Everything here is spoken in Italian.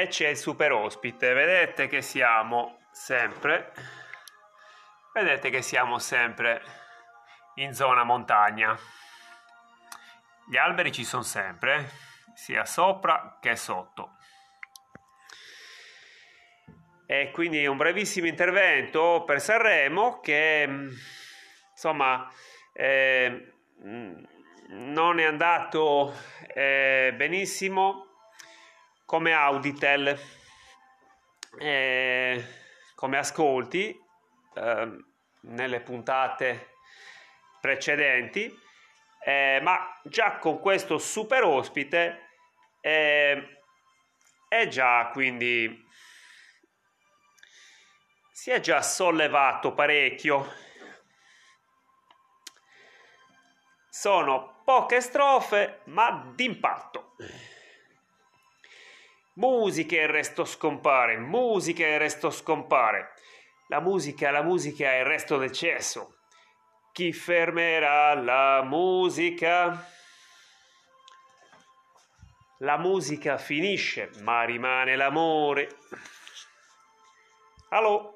e c'è il super ospite. Vedete che siamo sempre, vedete che siamo sempre in zona montagna. Gli alberi ci sono sempre, sia sopra che sotto. E quindi un brevissimo intervento per Sanremo che insomma eh, non è andato eh, benissimo come Auditel, eh, come ascolti eh, nelle puntate precedenti, eh, ma già con questo super ospite eh, è già quindi si è già sollevato parecchio. Sono poche strofe, ma d'impatto. Musica e il resto scompare, musica e il resto scompare. La musica, la musica e il resto del cesso. Chi fermerà la musica? La musica finisce, ma rimane l'amore. Allo?